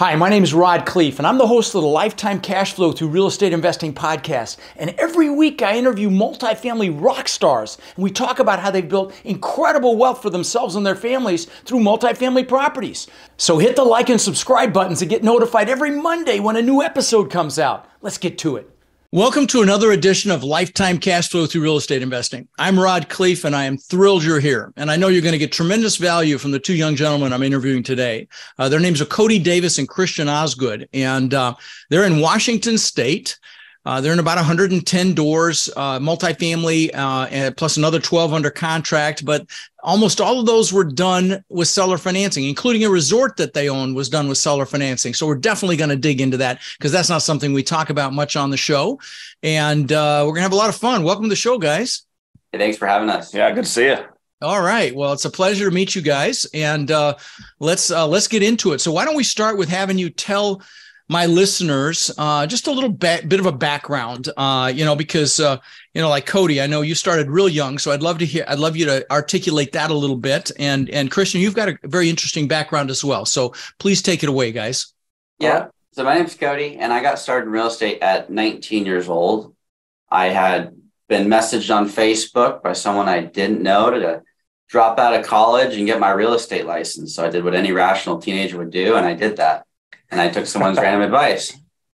Hi, my name is Rod Khleif, and I'm the host of the Lifetime Cash Flow Through Real Estate Investing podcast. And every week I interview multifamily rock stars, and we talk about how they've built incredible wealth for themselves and their families through multifamily properties. So hit the like and subscribe buttons to get notified every Monday when a new episode comes out. Let's get to it. Welcome to another edition of Lifetime Cash Flow Through Real Estate Investing. I'm Rod Khleif, and I am thrilled you're here. And I know you're going to get tremendous value from the two young gentlemen I'm interviewing today. Uh, their names are Cody Davis and Christian Osgood, and uh, they're in Washington State. Uh, they're in about 110 doors, uh, multifamily, uh, plus another 12 under contract. But almost all of those were done with seller financing, including a resort that they own was done with seller financing. So we're definitely going to dig into that because that's not something we talk about much on the show. And uh, we're going to have a lot of fun. Welcome to the show, guys. Hey, thanks for having us. Yeah, good to see you. All right. Well, it's a pleasure to meet you guys, and uh, let's uh, let's get into it. So, why don't we start with having you tell my listeners uh, just a little bit, bit of a background, uh, you know, because uh, you know, like Cody, I know you started real young, so I'd love to hear. I'd love you to articulate that a little bit. And and Christian, you've got a very interesting background as well, so please take it away, guys. Yeah. So my name's Cody, and I got started in real estate at 19 years old. I had been messaged on Facebook by someone I didn't know to drop out of college and get my real estate license. So I did what any rational teenager would do, and I did that and I took someone's random advice.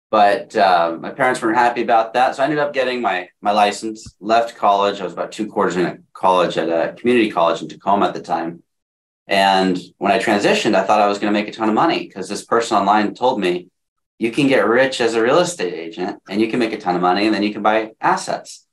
But uh, my parents weren't happy about that, so I ended up getting my my license. Left college. I was about two quarters in college at a community college in Tacoma at the time. And when I transitioned, I thought I was going to make a ton of money because this person online told me you can get rich as a real estate agent and you can make a ton of money and then you can buy assets.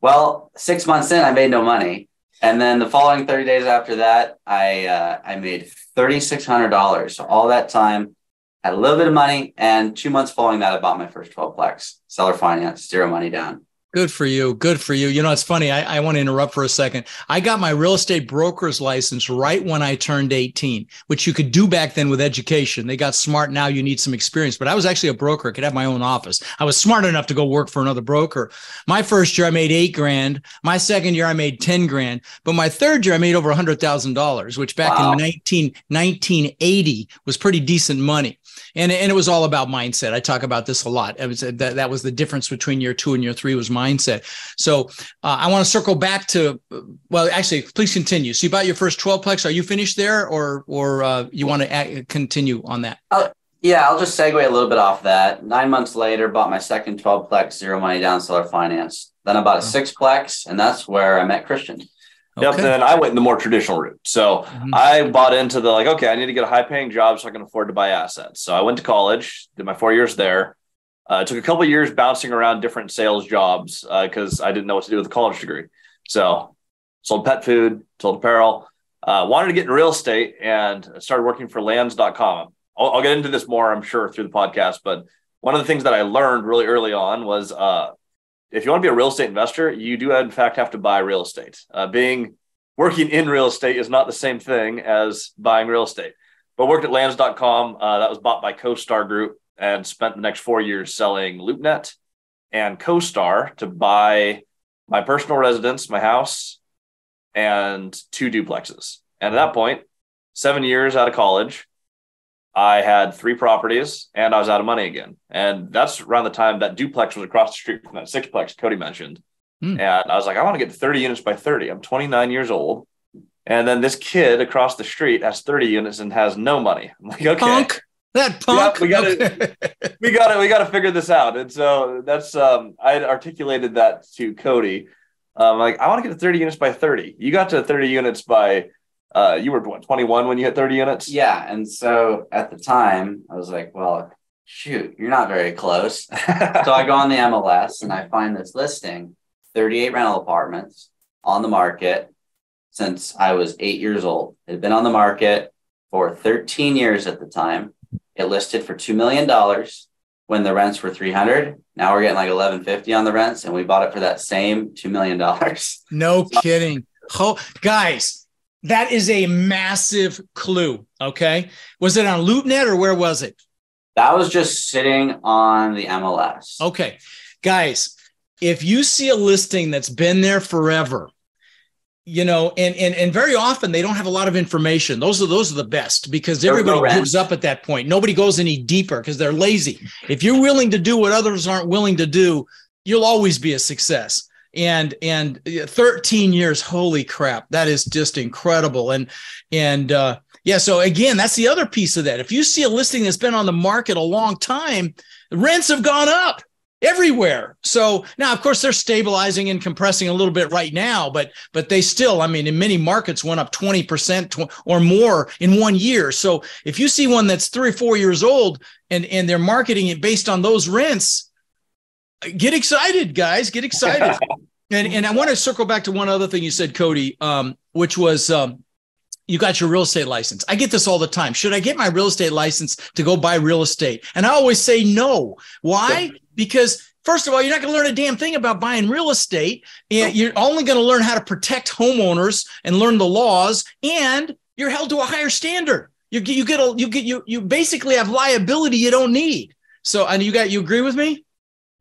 Well, six months in, I made no money. And then the following 30 days after that, I uh, I made $3,600. So all that time, had a little bit of money, and two months following that, I bought my first 12 plex, seller finance, zero money down. Good for you. Good for you. You know, it's funny. I, I, want to interrupt for a second. I got my real estate broker's license right when I turned 18, which you could do back then with education. They got smart. Now you need some experience, but I was actually a broker. I could have my own office. I was smart enough to go work for another broker. My first year, I made eight grand. My second year, I made 10 grand. But my third year, I made over $100,000, which back wow. in 19, 1980 was pretty decent money and and it was all about mindset. I talk about this a lot. It was that that was the difference between year two and year three was mindset. So uh, I want to circle back to well, actually, please continue. So you bought your first twelve plex. Are you finished there, or or uh, you want to continue on that? Uh, yeah, I'll just segue a little bit off that. Nine months later, bought my second twelve plex, zero money down, seller finance. Then I bought a oh. six plex, and that's where I met Christian. Okay. Yep. Then I went in the more traditional route. So mm-hmm. I bought into the like, okay, I need to get a high paying job so I can afford to buy assets. So I went to college, did my four years there. Uh, took a couple years bouncing around different sales jobs because uh, I didn't know what to do with a college degree. So sold pet food, sold apparel, uh, wanted to get in real estate and started working for lands.com. I'll, I'll get into this more, I'm sure, through the podcast. But one of the things that I learned really early on was uh, if you want to be a real estate investor, you do in fact have to buy real estate. Uh, being working in real estate is not the same thing as buying real estate. But worked at lands.com. Uh, that was bought by CoStar Group and spent the next four years selling LoopNet and CoStar to buy my personal residence, my house, and two duplexes. And at that point, seven years out of college, I had three properties and I was out of money again. And that's around the time that duplex was across the street from that sixplex Cody mentioned. Mm. And I was like, I want to get 30 units by 30. I'm 29 years old. And then this kid across the street has 30 units and has no money. I'm like, okay. Punk. That punk. Yeah, we got to, we got to, we got to figure this out. And so that's, um, I had articulated that to Cody. Um, like, I want to get to 30 units by 30. You got to 30 units by uh, you were what 21 when you hit 30 units yeah and so at the time i was like well shoot you're not very close so i go on the mls and i find this listing 38 rental apartments on the market since i was eight years old it had been on the market for 13 years at the time it listed for $2 million when the rents were 300 now we're getting like 1150 on the rents and we bought it for that same $2 million no so, kidding oh, guys that is a massive clue. Okay. Was it on LoopNet or where was it? That was just sitting on the MLS. Okay. Guys, if you see a listing that's been there forever, you know, and and and very often they don't have a lot of information. Those are those are the best because everybody no gives up at that point. Nobody goes any deeper because they're lazy. If you're willing to do what others aren't willing to do, you'll always be a success. And and 13 years, holy crap, that is just incredible. And and uh, yeah, so again, that's the other piece of that. If you see a listing that's been on the market a long time, rents have gone up everywhere. So now, of course, they're stabilizing and compressing a little bit right now, but but they still, I mean, in many markets went up 20% or more in one year. So if you see one that's three or four years old and, and they're marketing it based on those rents, get excited, guys. Get excited. and and I want to circle back to one other thing you said, Cody, um, which was um, you got your real estate license. I get this all the time. Should I get my real estate license to go buy real estate? And I always say no. Why? Because First of all, you're not going to learn a damn thing about buying real estate. And you're only going to learn how to protect homeowners and learn the laws, and you're held to a higher standard. You get you get a you get you you basically have liability you don't need. So, and you got you agree with me?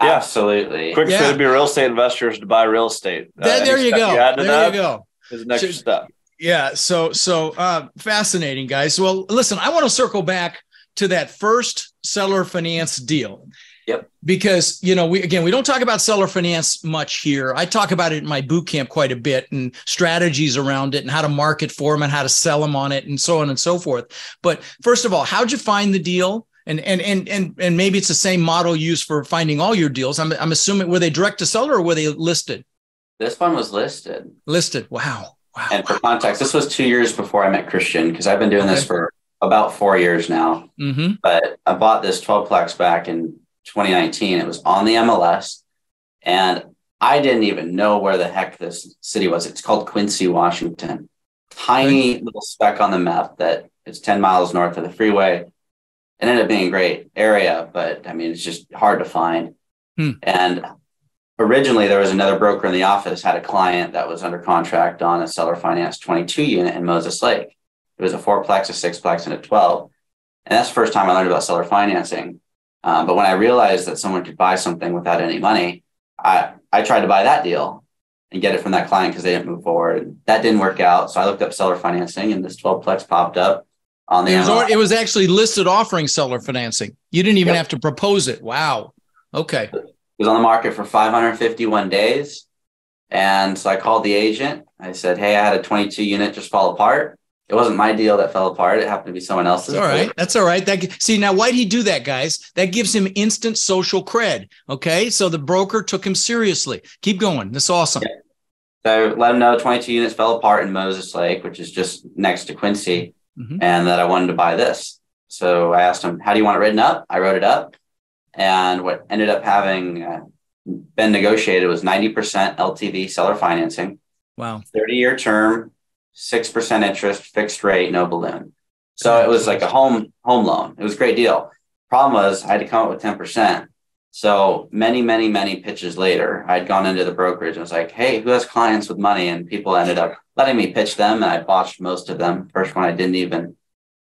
Yeah. Absolutely. Quick yeah. to be real estate investors to buy real estate. Uh, there, there you go. You there you go. Is an extra so, step. Yeah. So so uh, fascinating, guys. Well, listen, I want to circle back to that first seller finance deal. Yep. Because you know, we again, we don't talk about seller finance much here. I talk about it in my boot camp quite a bit and strategies around it and how to market for them and how to sell them on it and so on and so forth. But first of all, how'd you find the deal? And and and and and maybe it's the same model used for finding all your deals. I'm I'm assuming were they direct to seller or were they listed? This one was listed. Listed. Wow. Wow. And for context, this was two years before I met Christian because I've been doing okay. this for about four years now. Mm-hmm. But I bought this 12 plex back in 2019. It was on the MLS, and I didn't even know where the heck this city was. It's called Quincy, Washington. Tiny okay. little speck on the map that it's 10 miles north of the freeway. It ended up being a great area, but I mean, it's just hard to find. Hmm. And originally, there was another broker in the office had a client that was under contract on a seller finance 22 unit in Moses Lake. It was a fourplex, a sixplex, and a 12. And that's the first time I learned about seller financing. Um, but when I realized that someone could buy something without any money, I, I tried to buy that deal and get it from that client because they didn't move forward. That didn't work out. So I looked up seller financing and this 12plex popped up on the it was, it was actually listed offering seller financing. You didn't even yep. have to propose it. Wow. Okay. Was on the market for 551 days. And so I called the agent. I said, Hey, I had a 22 unit just fall apart it wasn't my deal that fell apart. It happened to be someone else's. All right, that's all right. That see now, why'd he do that, guys? That gives him instant social cred. Okay, so the broker took him seriously. Keep going. That's awesome. Yeah. So let him know 22 units fell apart in Moses Lake, which is just next to Quincy, mm-hmm. and that I wanted to buy this. So I asked him, "How do you want it written up?" I wrote it up, and what ended up having uh, been negotiated was 90% LTV seller financing. Wow. 30 year term, 6% interest, fixed rate, no balloon. So it was like a home home loan. It was a great deal. Problem was I had to come up with 10%. So many, many, many pitches later, I'd gone into the brokerage and was like, hey, who has clients with money? And people ended up letting me pitch them. And I botched most of them. First one, I didn't even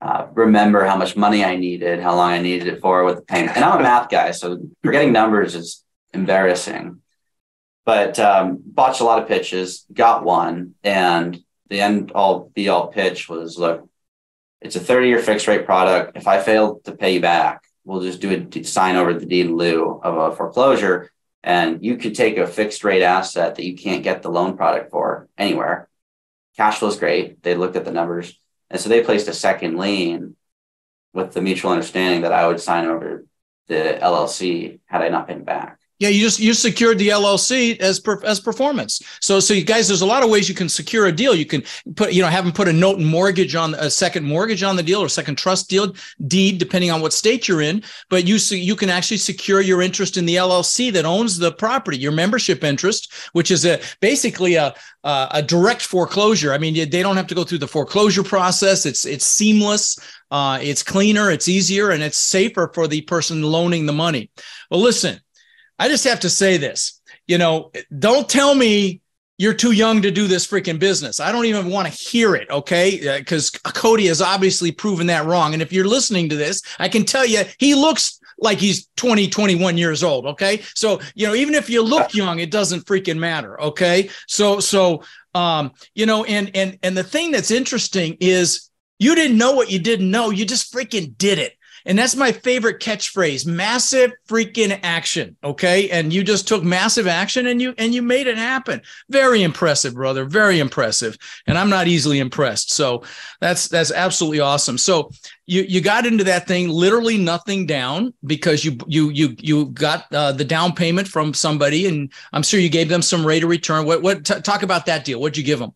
uh, remember how much money I needed, how long I needed it for with the payment. And I'm a math guy, so forgetting numbers is embarrassing. But um, botched a lot of pitches, got one, and the end all be all pitch was look, it's a 30 year fixed rate product. If I fail to pay you back, we'll just do a sign over the deed in lieu of a foreclosure. And you could take a fixed rate asset that you can't get the loan product for anywhere. Cash flow is great. They looked at the numbers. And so they placed a second lien with the mutual understanding that I would sign over the LLC had I not been back. Yeah, you just you secured the LLC as per, as performance. So so you guys, there's a lot of ways you can secure a deal. You can put you know have them put a note and mortgage on a second mortgage on the deal or second trust deal deed, depending on what state you're in. But you so you can actually secure your interest in the LLC that owns the property, your membership interest, which is a basically a a, a direct foreclosure. I mean, they don't have to go through the foreclosure process. It's it's seamless. Uh, it's cleaner, it's easier, and it's safer for the person loaning the money. Well, listen I just have to say this. You know, don't tell me you're too young to do this freaking business. I don't even want to hear it, okay? Because uh, Cody has obviously proven that wrong. And if you're listening to this, I can tell you he looks like he's 20, 21 years old. Okay. So, you know, even if you look young, it doesn't freaking matter. Okay. So, so, um, you know, and, and, and the thing that's interesting is you didn't know what you didn't know. You just freaking did it. And that's my favorite catchphrase, massive freaking action. Okay. And you just took massive action and you and you made it happen. Very impressive, brother. Very impressive. And I'm not easily impressed. So that's that's absolutely awesome. So you you got into that thing literally nothing down because you you you you got uh, the down payment from somebody and I'm sure you gave them some rate of return. What what t- talk about that deal? What'd you give them?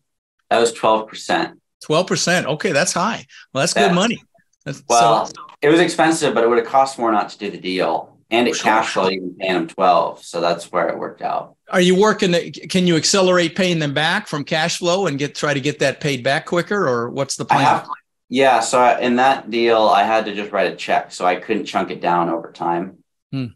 That was 12%. 12%. Okay, that's high. Well, that's good money. That's, well, so, it was expensive, but it would have cost more not to do the deal. And it sure. cash flowed even paying them 12. So that's where it worked out. Are you working? To, can you accelerate paying them back from cash flow and get try to get that paid back quicker, or what's the plan? Have, yeah. So I, in that deal, I had to just write a check, so I couldn't chunk it down over time, hmm.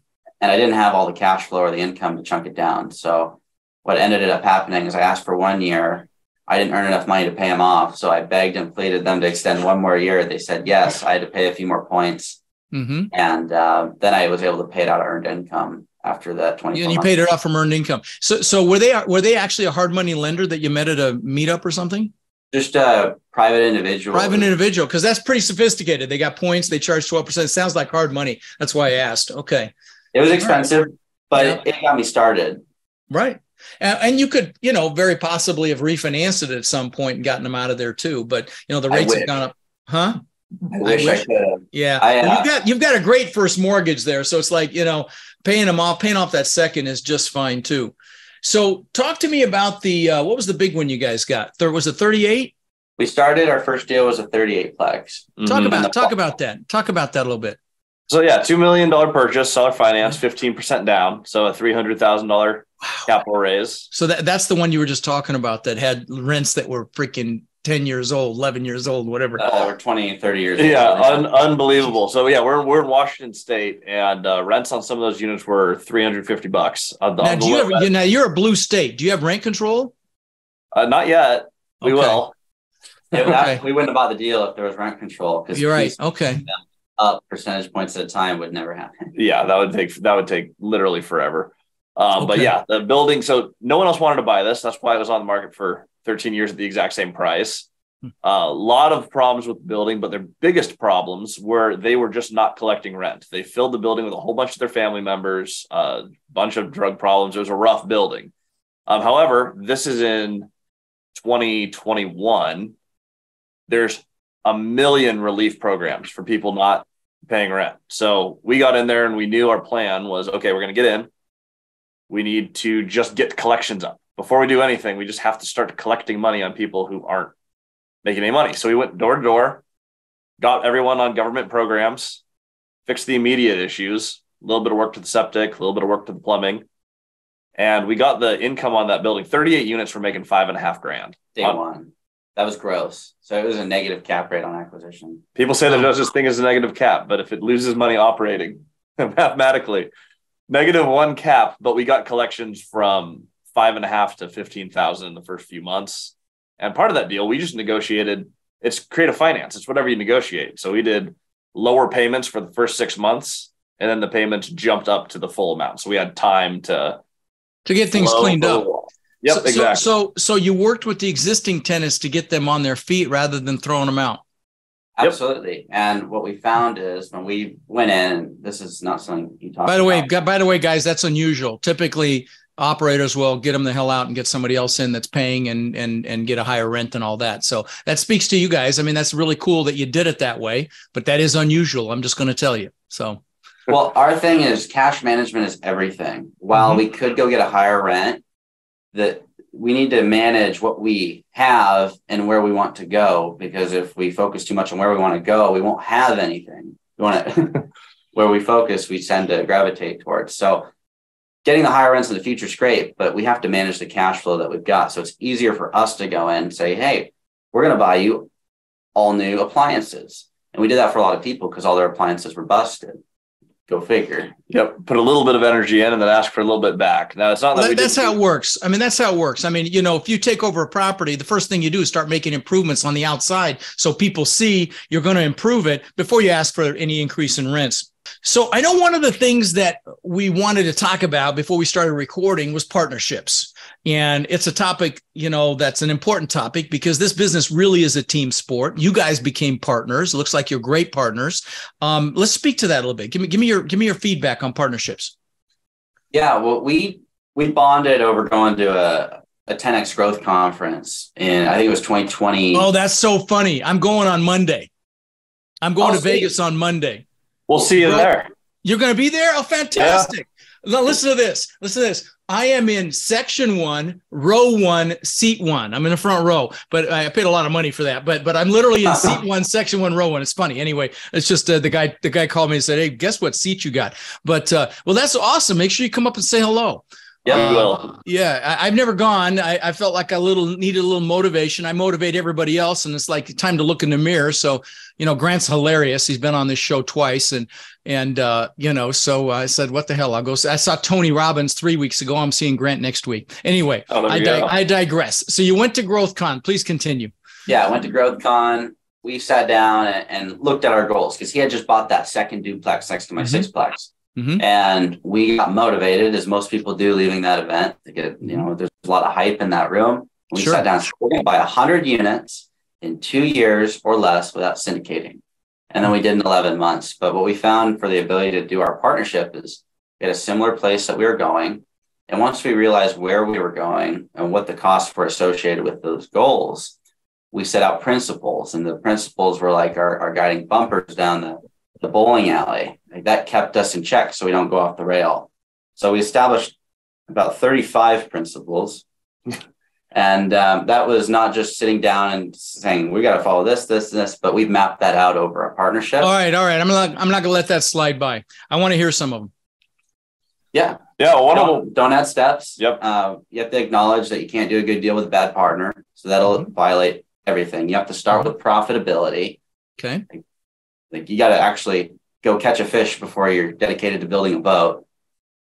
and I didn't have all the cash flow or the income to chunk it down. So what ended up happening is I asked for one year, I didn't earn enough money to pay them off. So I begged and pleaded them to extend one more year. They said yes. I had to pay a few more points. Mm-hmm. And uh, then I was able to pay it out of earned income after that 20 and you paid it off from earned income so so were they were they actually a hard money lender that you met at a meetup or something just a private individual private individual because that's pretty sophisticated they got points they charge 12% it sounds like hard money that's why i asked okay it was expensive right. but yeah. it, it got me started right and you could, you know, very possibly have refinanced it at some point and gotten them out of there too. But you know, the rates have gone up, huh? I wish I, wish. I could. Yeah, I, uh, well, you've got you've got a great first mortgage there, so it's like you know, paying them off, paying off that second is just fine too. So, talk to me about the uh, what was the big one you guys got? There was a thirty-eight. We started our first deal was a thirty-eight plex. Talk mm-hmm. about talk about that. Talk about that a little bit. So yeah, two million dollar purchase, seller finance, fifteen percent down, so a three hundred thousand dollar capital raise. So that that's the one you were just talking about that had rents that were freaking 10 years old, 11 years old, whatever. Uh, or 20, 30 years yeah, un- unbelievable. So yeah, we're, we're in Washington state and uh, rents on some of those units were 350 bucks. On the, now, do you have, now you're a blue state. Do you have rent control? Uh, not yet. We okay. will. Yeah, okay. we wouldn't have bought the deal if there was rent control. You're right. Okay. Up percentage points at a time would never happen. Yeah, that would take that would take literally forever. Um, okay. But yeah, the building. So no one else wanted to buy this. That's why it was on the market for 13 years at the exact same price. A hmm. uh, lot of problems with the building, but their biggest problems were they were just not collecting rent. They filled the building with a whole bunch of their family members, a uh, bunch of drug problems. It was a rough building. Um, however, this is in 2021. There's a million relief programs for people not paying rent. So we got in there and we knew our plan was okay, we're going to get in we need to just get collections up. Before we do anything, we just have to start collecting money on people who aren't making any money. So we went door to door, got everyone on government programs, fixed the immediate issues, a little bit of work to the septic, a little bit of work to the plumbing. And we got the income on that building. 38 units were making five and a half grand. Day on, one. That was gross. So it was a negative cap rate on acquisition. People say there's no such thing as a negative cap, but if it loses money operating mathematically, negative one cap, but we got collections from five and a half to 15,000 in the first few months. And part of that deal, we just negotiated it's creative finance. It's whatever you negotiate. So we did lower payments for the first six months, and then the payments jumped up to the full amount. So we had time to to get things cleaned up. Yep, so, exactly. So, so, so you worked with the existing tenants to get them on their feet rather than throwing them out. Absolutely. Yep. And what we found is when we went in, this is not something you talk By the about. way, by the way, guys, that's unusual. Typically, operators will get them the hell out and get somebody else in that's paying and and and get a higher rent and all that. So that speaks to you guys. I mean, that's really cool that you did it that way, but that is unusual. I'm just going to tell you. So well, our thing is cash management is everything. While mm-hmm. we could go get a higher rent, that we need to manage what we have and where we want to go because if we focus too much on where we want to go, we won't have anything. We want to where we focus, we tend to gravitate towards. So getting the higher rents in the future is great, but we have to manage the cash flow that we've got. So it's easier for us to go in and say, hey, we're going to buy you all new appliances. And we did that for a lot of people because all their appliances were busted. Go figure. Yep. Put a little bit of energy in and then ask for a little bit back. Now it's not that, that's how it works. I mean, that's how it works. I mean, you know, if you take over a property, the first thing you do is start making improvements on the outside so people see you're going to improve it before you ask for any increase in rents. So I know one of the things that we wanted to talk about before we started recording was partnerships. And it's a topic, you know, that's an important topic because this business really is a team sport. You guys became partners. It looks like you're great partners. Um, let's speak to that a little bit. Give me, give me your, give me your feedback on partnerships. Yeah, well, we we bonded over going to a a 10x growth conference, and I think it was 2020. Oh, that's so funny! I'm going on Monday. I'm going I'll to Vegas on Monday. We'll see you there. You're going to be there? Oh, fantastic. Yeah. Now, listen to this. Listen to this. I am in section one, row one, seat one. I'm in the front row, but I paid a lot of money for that. But but I'm literally in seat one, section one, row one. It's funny. Anyway, it's just uh, the guy the guy called me and said, "Hey, guess what seat you got?" But uh, well, that's awesome. Make sure you come up and say hello. Yeah, uh. Yeah, I, have never gone. I, I, felt like I little needed a little motivation. I motivate everybody else, and it's like time to look in the mirror. So, you know, Grant's hilarious. He's been on this show twice, and and uh, you know, so I said, "What the hell?" I'll go. I saw Tony Robbins three weeks ago. I'm seeing Grant next week. Anyway, oh, I, di- I digress. So you went to GrowthCon. Please continue. Yeah, I went to GrowthCon. We sat down and, and looked at our goals because he had just bought that second duplex next to my mm-hmm. sixplex Mm-hmm. And we got motivated, as most people do, leaving that event. To get, you know, there's a lot of hype in that room. We sure. sat down, going buy 100 units in two years or less without syndicating. And then we did in 11 months. But what we found for the ability to do our partnership is at a similar place that we were going. And once we realized where we were going and what the costs were associated with those goals, we set out principles. And the principles were like our, our guiding bumpers down the the bowling alley. Like that kept us in check so we don't go off the rail. So we established about 35 principles. and um, that was not just sitting down and saying, we got to follow this, this, this, but we've mapped that out over a partnership. All right. All right. I'm not, I'm not going to let that slide by. I want to hear some of them. Yeah. Yeah. One don't, of them. Don't add steps. Yep. Uh, you have to acknowledge that you can't do a good deal with a bad partner. So that'll mm-hmm. violate everything. You have to start with profitability. Okay. Like like you got to actually go catch a fish before you're dedicated to building a boat,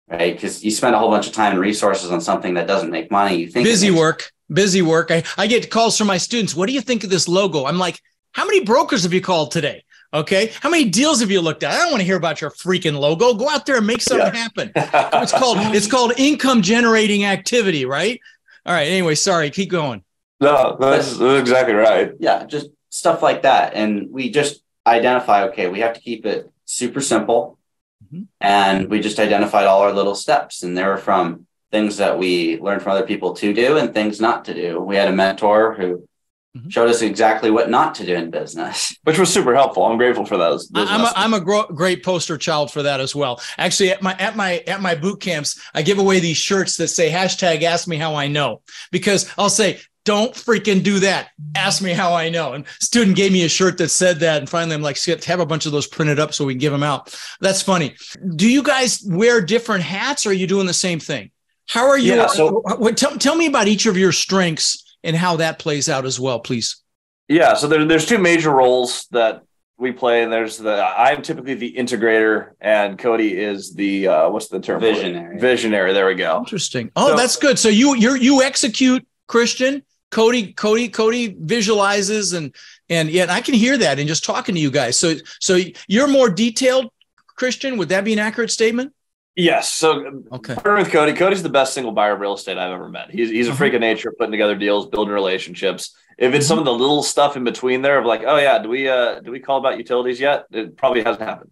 right? Because you spend a whole bunch of time and resources on something that doesn't make money. You think busy work, busy work. I, I get calls from my students. What do you think of this logo? I'm like, how many brokers have you called today? Okay. How many deals have you looked at? I don't want to hear about your freaking logo. Go out there and make something yeah. happen. It's called it's called income generating activity, right? All right. Anyway, sorry. Keep going. No, that's, that's exactly right. Yeah, just stuff like that. And we just identify okay, we have to keep it super simple. Mm-hmm. And we just identified all our little steps. And they were from things that we learned from other people to do and things not to do. We had a mentor who mm-hmm. showed us exactly what not to do in business, which was super helpful. I'm grateful for those. those I'm a, I'm a gro- great poster child for that as well. Actually, at my at my at my boot camps, I give away these shirts that say hashtag Ask Me How I Know because I'll say don't freaking do that. Ask me how I know. And student gave me a shirt that said that. And finally, I'm like, have a bunch of those printed up so we can give them out. That's funny. Do you guys wear different hats or are you doing the same thing? How are you? Yeah, so, tell, tell me about each of your strengths and how that plays out as well, please. Yeah. So there, there's two major roles that we play. And there's the, I'm typically the integrator and Cody is the, uh, what's the term? Visionary. Visionary. There we go. Interesting. Oh, so, that's good. So you, you you execute Christian Cody, Cody, Cody visualizes and and yet I can hear that in just talking to you guys. So so you're more detailed, Christian. Would that be an accurate statement? Yes. So okay. with Cody, Cody's the best single buyer of real estate I've ever met. He's he's a uh-huh. freak of nature, putting together deals, building relationships. If it's mm-hmm. some of the little stuff in between there of like, oh yeah, do we uh do we call about utilities yet? It probably hasn't happened.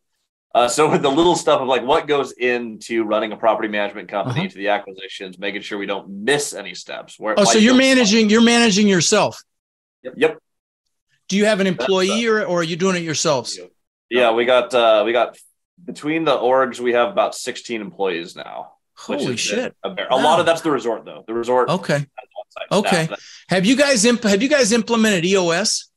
Uh, so with the little stuff of like what goes into running a property management company uh-huh. to the acquisitions, making sure we don't miss any steps. Where, oh, so you're managing you're managing yourself. Yep. yep. Do you have an employee or, or are you doing it yourselves? Yeah, we got uh, we got between the orgs we have about 16 employees now. Holy shit! A, wow. lot of that's the resort though. The resort. Okay. Okay. Have you guys imp- have you guys implemented EOS?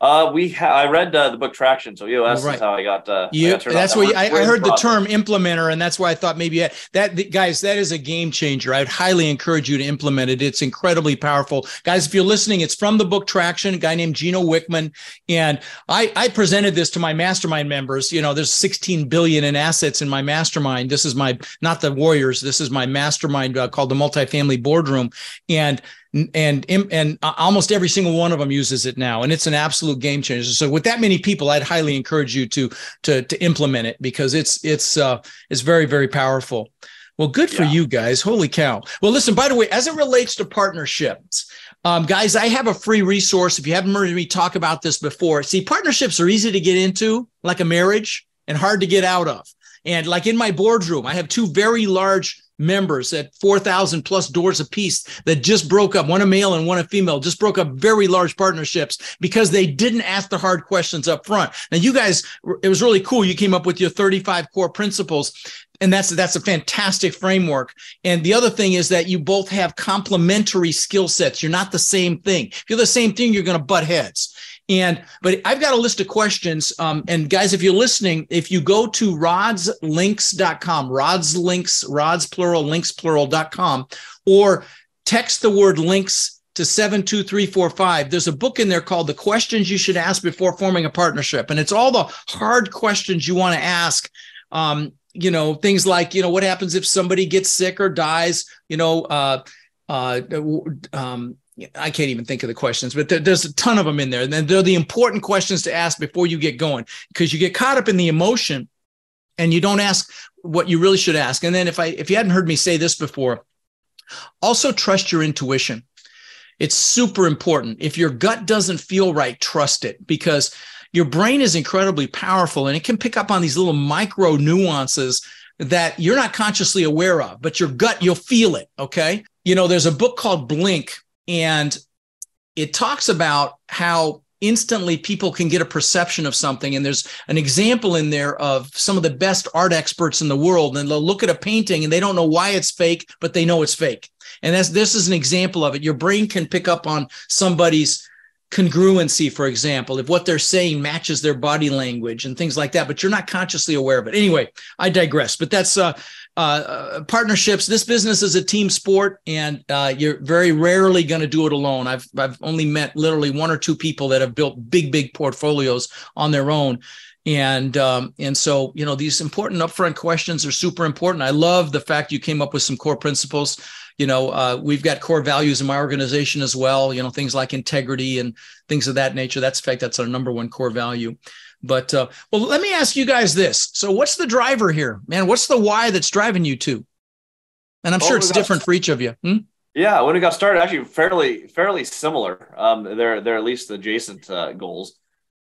Uh, we ha- I read uh, the book Traction, so EOS right. is how I got. Uh, you, I got that's where I, I, heard the term implementer, and that's why I thought maybe I, that the, guys that is a game changer. I'd highly encourage you to implement it. It's incredibly powerful, guys. If you're listening, it's from the book Traction. A guy named Gino Wickman, and I I presented this to my mastermind members. You know, there's 16 billion in assets in my mastermind. This is my not the Warriors. This is my mastermind uh, called the Multifamily Boardroom, and and and almost every single one of them uses it now and it's an absolute game changer. So with that many people i'd highly encourage you to to to implement it because it's it's uh it's very very powerful. Well good for yeah. you guys. Holy cow. Well listen by the way as it relates to partnerships um, guys i have a free resource. If you haven't heard me talk about this before see partnerships are easy to get into like a marriage and hard to get out of. And like in my boardroom i have two very large members at 4,000 plus doors apiece that just broke up, one a male and one a female, just broke up very large partnerships because they didn't ask the hard questions up front. Now, you guys, it was really cool. You came up with your 35 core principles. And that's that's a fantastic framework. And the other thing is that you both have complementary skill sets. You're not the same thing. If you're the same thing, you're going to butt heads. And but I've got a list of questions. Um, and guys, if you're listening, if you go to rodslinks.com, rodslinks, rods plural, links plural.com, or text the word links to 72345. There's a book in there called The Questions You Should Ask Before Forming a Partnership. And it's all the hard questions you want to ask. Um, you know, things like, you know, what happens if somebody gets sick or dies? You know, uh, uh, um, I can't even think of the questions, but there, there's a ton of them in there. And they're the important questions to ask before you get going because you get caught up in the emotion and you don't ask what you really should ask. And then if I if you hadn't heard me say this before, also trust your intuition. It's super important. If your gut doesn't feel right, trust it because your brain is incredibly powerful and it can pick up on these little micro nuances that you're not consciously aware of, but your gut, you'll feel it. Okay. You know, there's a book called Blink and it talks about how instantly people can get a perception of something. And there's an example in there of some of the best art experts in the world. And they'll look at a painting and they don't know why it's fake, but they know it's fake. And that's, this is an example of it. Your brain can pick up on somebody's congruency, for example, if what they're saying matches their body language and things like that, but you're not consciously aware of it. Anyway, I digress, but that's uh, uh, partnerships. This business is a team sport, and uh, you're very rarely going to do it alone. I've I've only met literally one or two people that have built big big portfolios on their own, and um, and so you know these important upfront questions are super important. I love the fact you came up with some core principles. You know, uh, we've got core values in my organization as well. You know, things like integrity and things of that nature. That's in fact that's our number one core value. But uh, well, let me ask you guys this. So, what's the driver here, man? What's the why that's driving you to? And I'm well, sure it's different for each of you. Hmm? Yeah, when we got started, actually fairly fairly similar. Um, they're they're at least adjacent uh, goals.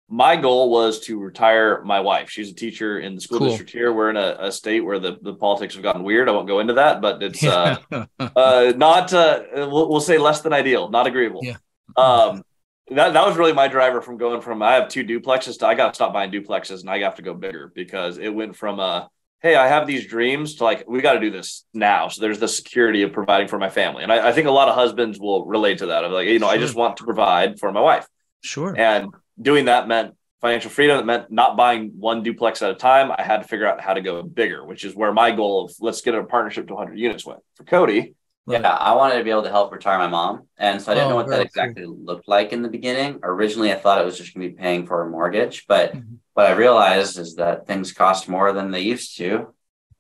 My goal was to retire my wife. She's a teacher in the school cool. district here. We're in a, a, state where the, the politics have gotten weird. I won't go into that, but it's uh, uh, not uh, we'll, we'll say less than ideal, not agreeable. Yeah. Um, that that was really my driver from going from I have two duplexes to I got to stop buying duplexes and I have to go bigger because it went from a hey I have these dreams to like we got to do this now. So there's the security of providing for my family, and I, I think a lot of husbands will relate to that. Of like you know sure. I just want to provide for my wife. Sure. And doing that meant financial freedom. It meant not buying one duplex at a time. I had to figure out how to go bigger, which is where my goal of let's get a partnership to 100 units went. For Cody, yeah, I wanted to be able to help retire my mom. And so I didn't oh, know what that exactly cool. looked like in the beginning. Originally, I thought it was just going to be paying for a mortgage. But mm-hmm. what I realized is that things cost more than they used to,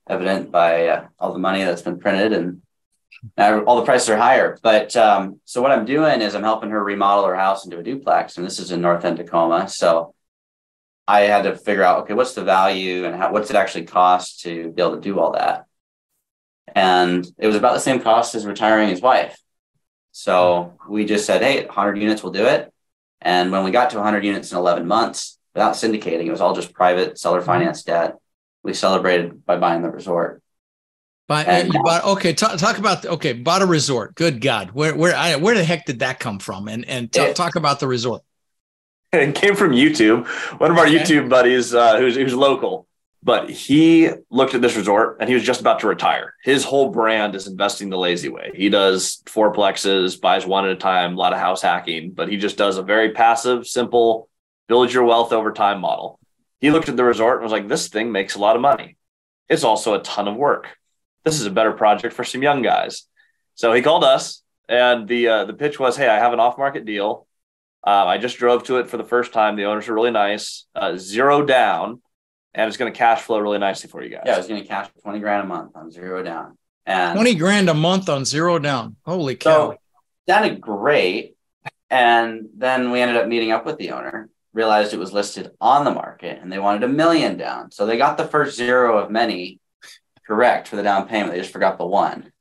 evident by uh, all the money that's been printed and now all the prices are higher. But um, so what I'm doing is I'm helping her remodel her house into a duplex. And this is in North End Tacoma. So I had to figure out, okay, what's the value and how, what's it actually cost to be able to do all that? And it was about the same cost as retiring his wife. So we just said, hey, 100 units will do it. And when we got to 100 units in 11 months, without syndicating, it was all just private seller finance debt. We celebrated by buying the resort. But you bought okay. Talk, talk about okay. Bought a resort. Good God, where where I, where the heck did that come from? And and t- it, talk about the resort. It came from YouTube. One of our okay. YouTube buddies, uh, who's who's local, but he looked at this resort and he was just about to retire. His whole brand is investing the lazy way. He does fourplexes, buys one at a time, a lot of house hacking, but he just does a very passive, simple, build your wealth over time model. He looked at the resort and was like, this thing makes a lot of money. It's also a ton of work. This is a better project for some young guys. So he called us and the uh, the pitch was, hey, I have an off market deal. Uh, I just drove to it for the first time. The owners are really nice. Uh, zero down and it's going to cash flow really nicely for you guys. Yeah, it's going to cash 20 grand a month on zero down. And 20 grand a month on zero down. Holy cow. So, Sounded great. And then we ended up meeting up with the owner, realized it was listed on the market and they wanted a million down. So they got the first zero of many correct for the down payment. They just forgot the one.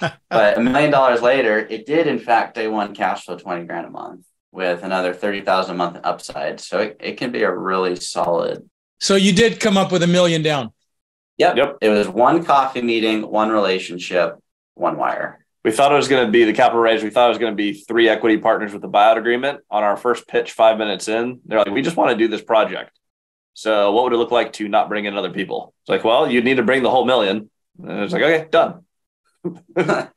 but a million dollars later, it did in fact day one cash flow 20 grand a month with another 30,000 a month upside. So it, it can be a really solid. So you did come up with a million down. Yep. Yep. It was one coffee meeting, one relationship, one wire we thought it was going to be the capital raise. We thought it was going to be three equity partners with a buyout agreement. On our first pitch, five minutes in, they're like, "We just want to do this project. So, what would it look like to not bring in other people?" It's like, "Well, you'd need to bring the whole million. And it's like, "Okay, done." that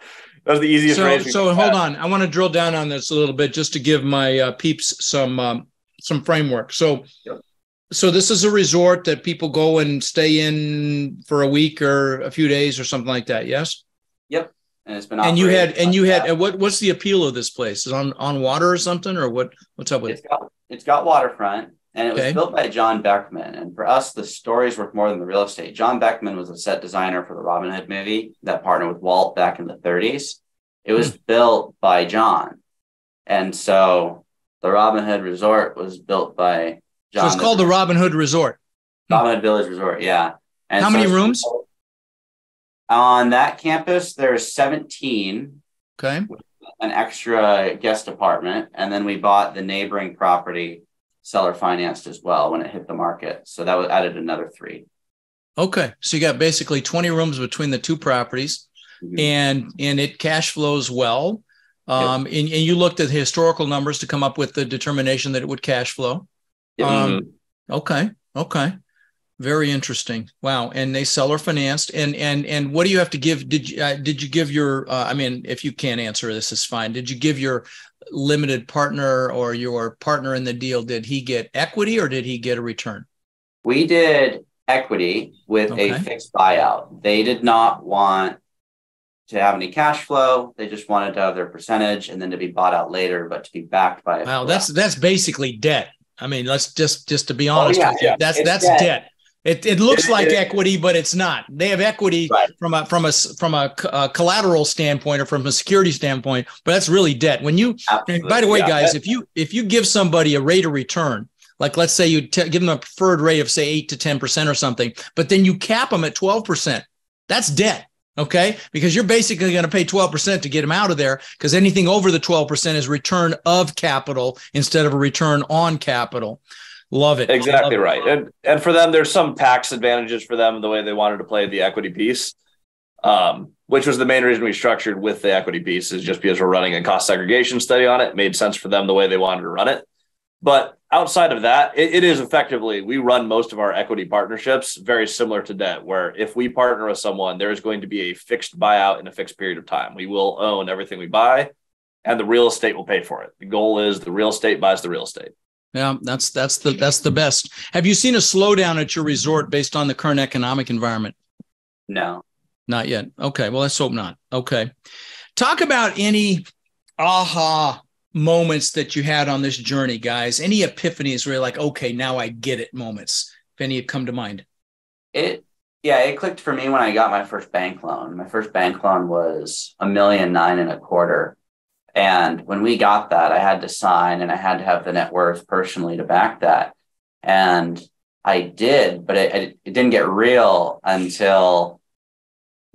was the easiest so, raise. So, hold on. I want to drill down on this a little bit just to give my uh, peeps some um, some framework. So. Yep. So this is a resort that people go and stay in for a week or a few days or something like that. Yes. Yep and it's been. And you had, and you had, and what? What's the appeal of this place? Is on on water or something, or what? What's up with it's it? Got, it's got waterfront, and it was built by John Beckman. And for us, the story's worth more than the real estate. John Beckman was a set designer for the Robin Hood movie that partnered with Walt back in the 30s. It was hmm. built by John, and so the Robin Hood Resort was built by John. So it's called the Robin Hood Resort. Robin Hood Village Resort, yeah. And How so many rooms? On that campus, there's 17. Okay. An extra guest apartment. And then we bought the neighboring property seller financed as well when it hit the market. So that was added another three. Okay. So you got basically 20 rooms between the two properties mm-hmm. and and it cash flows well. Um, yep. and, and you looked at historical numbers to come up with the determination that it would cash flow. Yep. Um, mm-hmm. okay. Okay. Very interesting. Wow. And they seller financed. And and and what do you have to give? Did you uh, did you give your? Uh, I mean, if you can't answer this, is fine. Did you give your limited partner or your partner in the deal? Did he get equity or did he get a return? We did equity with okay. a fixed buyout. They did not want to have any cash flow. They just wanted to have their percentage and then to be bought out later, but to be backed by. Wow, that's that's basically debt. I mean, let's just just to be oh, honest oh, yeah, with you, yeah. that's it's that's debt. debt. It, it looks it, like it, equity, but it's not. They have equity right. from a from a from a, a, collateral standpoint or from a security standpoint, but that's really debt. When you, by the way, yeah. guys, if you if you give somebody a rate of return, like let's say you t- give them a preferred rate of say eight to ten percent or something, but then you cap them at twelve percent, that's debt. Okay, because you're basically going to pay 12% to get them out of there because anything over the 12% is return of capital instead of a return on capital. Love it. Exactly Love right. It. And and for them, there's some tax advantages for them the way they wanted to play the equity piece. Um, which was the main reason we structured with the equity piece is just because we're running a cost segregation study on it. it made sense for them the way they wanted to run it. But outside of that, it, it is effectively we run most of our equity partnerships very similar to debt, where if we partner with someone, there is going to be a fixed buyout in a fixed period of time. We will own everything we buy, and the real estate will pay for it. The goal is the real estate buys the real estate. Yeah, that's that's the that's the best. Have you seen a slowdown at your resort based on the current economic environment? No. Not yet. Okay. Well, let's hope not. Okay. Talk about any aha moments that you had on this journey, guys. Any epiphanies where you're like, okay, now I get it moments, if any have come to mind? It yeah, it clicked for me when I got my first bank loan. My first bank loan was a million nine and a quarter. And when we got that, I had to sign and I had to have the net worth personally to back that. And I did, but it, it didn't get real until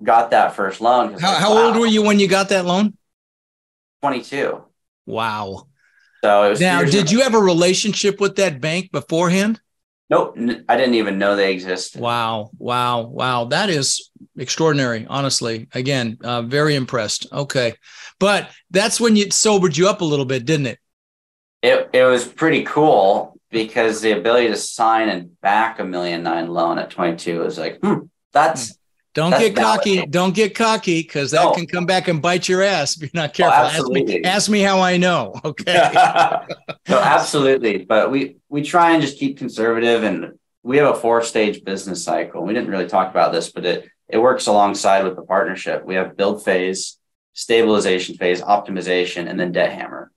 got that first loan. How, how wow. old were you when you got that loan? 22. Wow. So it was now, did you have a relationship with that bank beforehand? Nope, I didn't even know they existed. Wow, wow, wow! That is extraordinary. Honestly, again, uh, very impressed. Okay, but that's when you sobered you up a little bit, didn't it? It it was pretty cool because the ability to sign and back a million nine loan at 22 was like, hmm, that's don't get cocky. Valid. Don't get cocky because that no. can come back and bite your ass if you're not oh, careful. Oh, ask me. Ask me how I know. Okay. no, absolutely. But we we try and just keep conservative, and we have a four stage business cycle. We didn't really talk about this, but it it works alongside with the partnership. We have build phase, stabilization phase, optimization, and then debt hammer.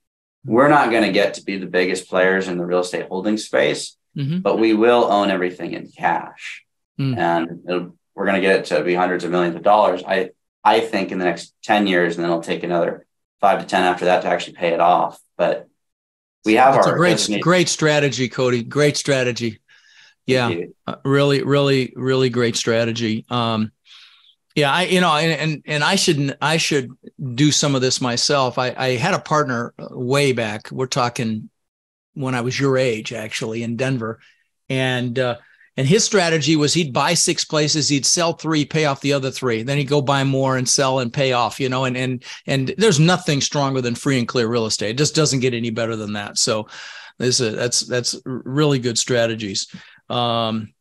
We're not going to get to be the biggest players in the real estate holding space, mm-hmm. but we will own everything in cash. Mm. And it'll we're going to get it to be hundreds of millions of dollars. I I think in the next 10 years, and then it'll take another five to 10 after that to actually pay it off. But we have That's our a great, great strategy, Cody. Great strategy. Yeah, uh, really, really, really great strategy. Um, yeah, I you know, and, and and I should I should do some of this myself. I, I had a partner uh, way back. We're talking when I was your age, actually, in Denver, and uh, and his strategy was he'd buy six places, he'd sell three, pay off the other three. Then he'd go buy more and sell and pay off, you know, and and and there's nothing stronger than free and clear real estate. It just doesn't get any better than that. So this is that's that's really good strategies. Um,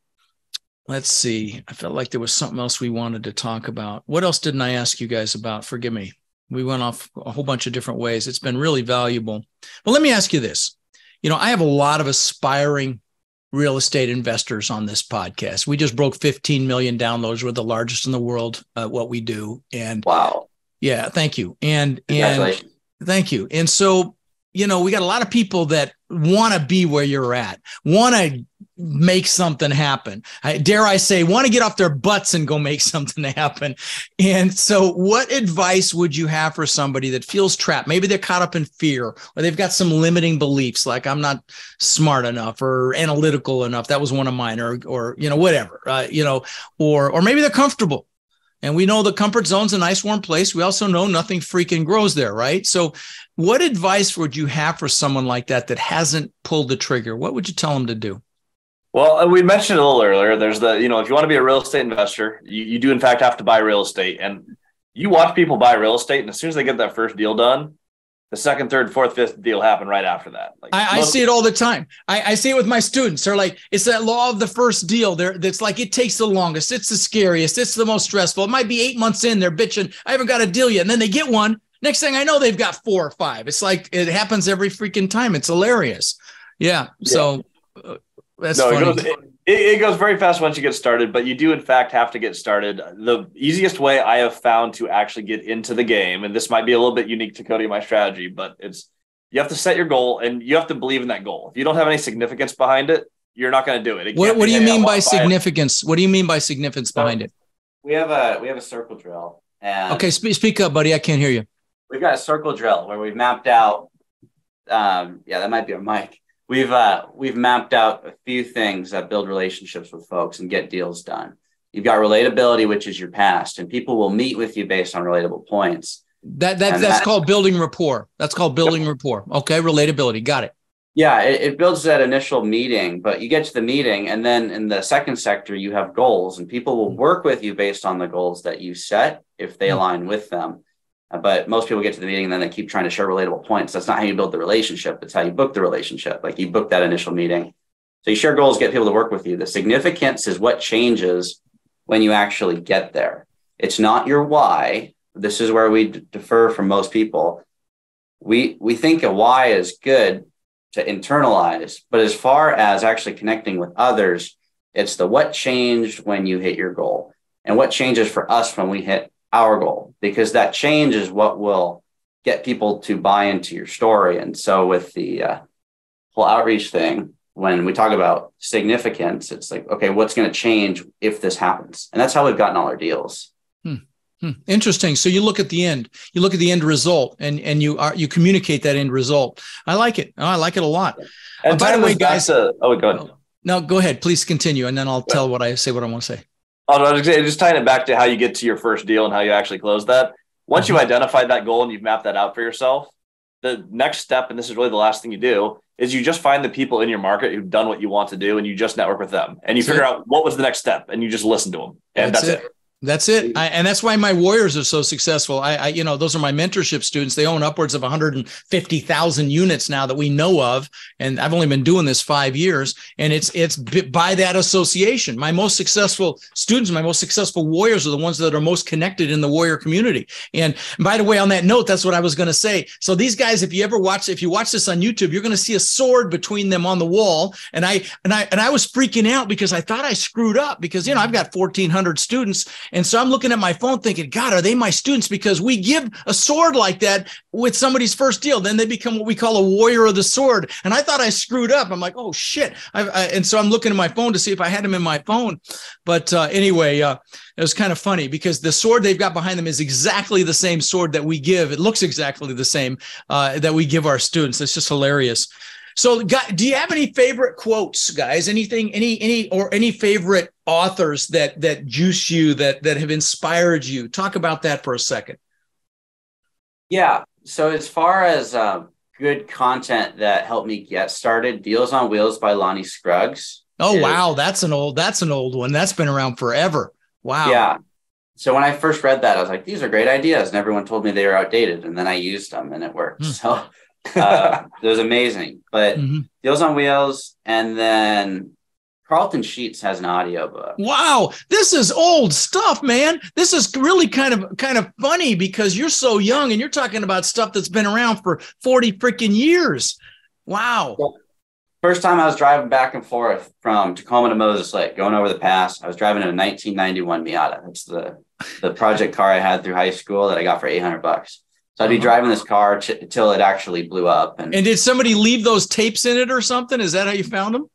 let's see. I felt like there was something else we wanted to talk about. What else didn't I ask you guys about? Forgive me. We went off a whole bunch of different ways. It's been really valuable. But let me ask you this. You know, I have a lot of aspiring real estate investors on this podcast. We just broke 15 million downloads. We're the largest in the world at what we do. And wow. Yeah, thank you. And and thank you. And so, you know, we got a lot of people that want to be where you're at, want to make something happen. I, dare I say, want to get off their butts and go make something happen. And so, what advice would you have for somebody that feels trapped? Maybe they're caught up in fear or they've got some limiting beliefs like I'm not smart enough or analytical enough. That was one of mine, or, or you know, whatever, uh, you know, or, or maybe they're comfortable. And we know the comfort zone's a nice warm place. We also know nothing freaking grows there, right? So, what advice would you have for someone like that that hasn't pulled the trigger? What would you tell them to do? Well, we mentioned a little earlier. There's the, you know, if you want to be a real estate investor, you, you do in fact have to buy real estate. And you watch people buy real estate, and as soon as they get that first deal done, the second, third, fourth, fifth deal happen right after that. Like I, I see it all the time. I, I, see it with my students. They're like, it's that law of the first deal. They're that's like it takes the longest, it's the scariest, it's the most stressful. It might be eight months in, they're bitching, I haven't got a deal yet. And then they get one. Next thing I know, they've got four or five. It's like it happens every freaking time. It's hilarious. Yeah. yeah. So uh, that's no, funny. It goes, it, it, it, goes very fast once you get started, but you do in fact have to get started. The easiest way I have found to actually get into the game, and this might be a little bit unique to Cody my strategy, but it's you have to set your goal and you have to believe in that goal. If you don't have any significance behind it, you're not going to do it. it what, what do you mean by significance? It. What do you mean by significance so behind it? We have a we have a circle drill. And okay, speak, speak up, buddy. I can't hear you. We've got a circle drill where we've mapped out. Um, yeah, that might be a mic we've uh, we've mapped out a few things that build relationships with folks and get deals done. You've got relatability, which is your past, and people will meet with you based on relatable points. That, that that's that, called building rapport. That's called building rapport. Okay, relatability. Got it. Yeah, it, it, builds that initial meeting, but you get to the meeting, and then in the second sector, you have goals, and people will work with you based on the goals that you set if they mm-hmm. align with them. Uh, but most people get to the meeting and then they keep trying to share relatable points. That's not how you build the relationship. It's how you book the relationship. Like you book that initial meeting. So you share goals, get people to work with you. The significance is what changes when you actually get there. It's not your why. This is where we d- defer from most people. We we think a why is good to internalize, but as far as actually connecting with others, it's the what changed when you hit your goal and what changes for us when we hit our goal because that change is what will get people to buy into your story. And so with the uh, whole outreach thing, when we talk about significance, it's like, okay, what's going to change if this happens? And that's how we've gotten all our deals. Hmm. Hmm. Interesting. So you look at the end, you look at the end result and, and you are, you communicate that end result. I like it. Oh, I like it a lot. And uh, by the way, guys, to, oh, go ahead. No, go ahead. Please continue. And then I'll tell what I say, what I want to say. Oh, just tying it back to how you get to your first deal and how you actually close that. Once mm-hmm. you've identified that goal and you've mapped that out for yourself, the next step, and this is really the last thing you do, is you just find the people in your market who've done what you want to do and you just network with them and you that's figure it. out what was the next step and you just listen to them. And that's, that's it. it. That's it. I, and that's why my warriors are so successful. I, I, you know, those are my mentorship students. They own upwards of 150,000 units now that we know of. And I've only been doing this five years. And it's, it's by that association. My most successful students, my most successful warriors are the ones that are most connected in the warrior community. And by the way, on that note, that's what I was going to say. So these guys, if you ever watch, if you watch this on YouTube, you're going to see a sword between them on the wall. And I, and I, and I was freaking out because I thought I screwed up because, you know, I've got 1400 students And so I'm looking at my phone thinking, God, are they my students? Because we give a sword like that with somebody's first deal. Then they become what we call a warrior of the sword. And I thought I screwed up. I'm like, oh shit. I, I, and so I'm looking at my phone to see if I had them in my phone. But uh, anyway, uh, it was kind of funny because the sword they've got behind them is exactly the same sword that we give. It looks exactly the same uh, that we give our students. It's just hilarious. So, do you have any favorite quotes, guys? Anything, any, any, or any favorite authors that that juice you that that have inspired you? Talk about that for a second. Yeah. So, as far as um, good content that helped me get started, "Deals on Wheels" by Lonnie Scruggs. Oh is, wow, that's an old that's an old one. That's been around forever. Wow. Yeah. So when I first read that, I was like, "These are great ideas," and everyone told me they were outdated, and then I used them, and it worked. Hmm. So uh, it was amazing. But mm-hmm. Deals on Wheels, and then Carlton Sheets has an audiobook. Wow, this is old stuff, man. This is really kind of kind of funny because you're so young and you're talking about stuff that's been around for 40 freaking years. Wow. Well, first time I was driving back and forth from Tacoma to Moses Lake, going over the pass, I was driving a 1991 Miata. That's the the project car I had through high school that I got for 800 bucks. So I'd be uh-huh. driving this car until it actually blew up. And, and did somebody leave those tapes in it or something? Is that how you found them?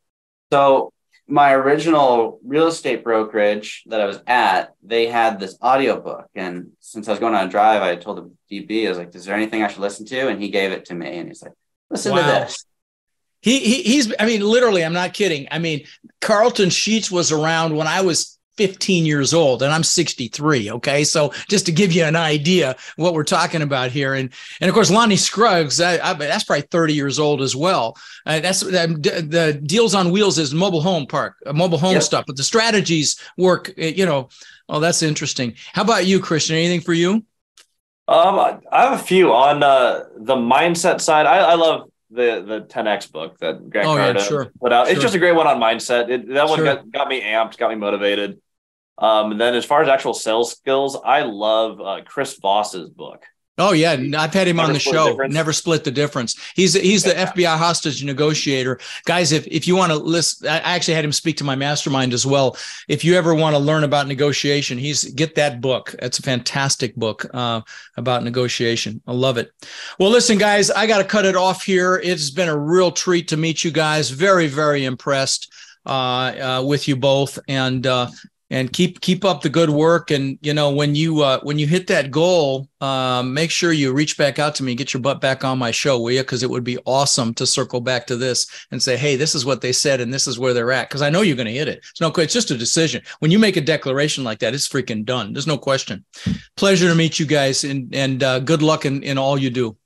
So my original real estate brokerage that I was at, they had this audiobook. And since I was going on a drive, I told the DB, I was like, is there anything I should listen to? And he gave it to me. And he's like, listen wow. to this. He, he he's I mean literally I'm not kidding. I mean Carlton Sheets was around when I was 15 years old and I'm 63. Okay. So just to give you an idea what we're talking about here. And, and of course, Lonnie Scruggs, I, I, that's probably 30 years old as well. Uh, that's the deals on wheels is mobile home park, uh, mobile home yep. stuff, but the strategies work, uh, you know, oh, that's interesting. How about you, Christian? Anything for you? Um, I have a few on uh, the mindset side. I, I love the the 10x book that Grant oh, Cardone yeah, sure. put out. It's just a great one on mindset. It, that one sure. got, got me amped, got me motivated. Um, and then as far as actual sales skills, I love uh, Chris Voss's book. Oh yeah, I've had him Never on the show. The Never split the difference. He's he's the yeah. FBI hostage negotiator, guys. If if you want to listen, I actually had him speak to my mastermind as well. If you ever want to learn about negotiation, he's get that book. It's a fantastic book uh, about negotiation. I love it. Well, listen, guys, I got to cut it off here. It's been a real treat to meet you guys. Very very impressed uh, uh, with you both, and uh, and keep keep up the good work. And you know when you uh, when you hit that goal um, make sure you reach back out to me get your butt back on my show will you because it would be awesome to circle back to this and say hey this is what they said and this is where they're at. Because i know you're going to hit it. It's no it's just a decision. When you make a declaration like that it's freaking done. There's no question. Pleasure to meet you guys and and uh, good luck in, in all you do.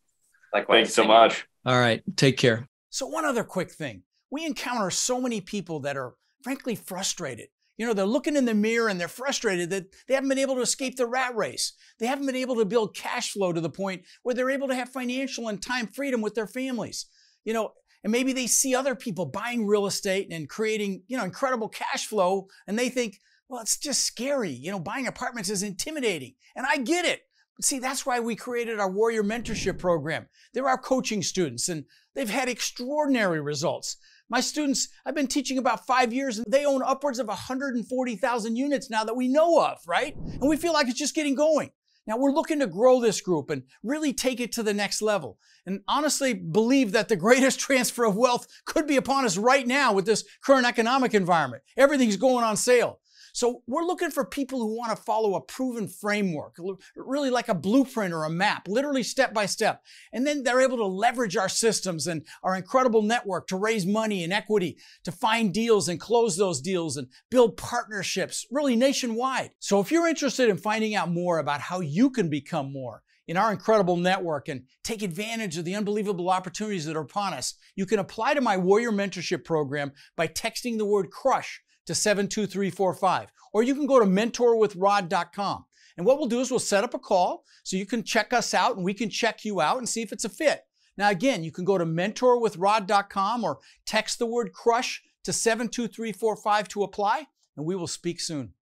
Likewise. thanks so much. All right. Take care. So one other quick thing. We encounter so many people that are frankly frustrated you know, they're looking in the mirror and they're frustrated that they haven't been able to escape the rat race. They haven't been able to build cash flow to the point where they're able to have financial and time freedom with their families. You know, and maybe they see other people buying real estate and creating, you know, incredible cash flow and they think, well, it's just scary. You know, buying apartments is intimidating. And I get it. See, that's why we created our Warrior Mentorship Program. They're our coaching students and they've had extraordinary results. My students, I've been teaching about five years and they own upwards of 140,000 units now that we know of, right? And we feel like it's just getting going. Now we're looking to grow this group and really take it to the next level. And honestly believe that the greatest transfer of wealth could be upon us right now with this current economic environment. Everything's going on sale. So we're looking for people who want to follow a proven framework, really like a blueprint or a map, literally step by step. And then they're able to leverage our systems and our incredible network to raise money and equity, to find deals and close those deals and build partnerships really nationwide. So if you're interested in finding out more about how you can become more, in our incredible network and take advantage of the unbelievable opportunities that are upon us, you can apply to my Warrior Mentorship Program by texting the word CRUSH to 72345. Or you can go to mentorwithrod.com. And what we'll do is we'll set up a call so you can check us out and we can check you out and see if it's a fit. Now, again, you can go to mentorwithrod.com or text the word crush to 72345 to apply, and we will speak soon.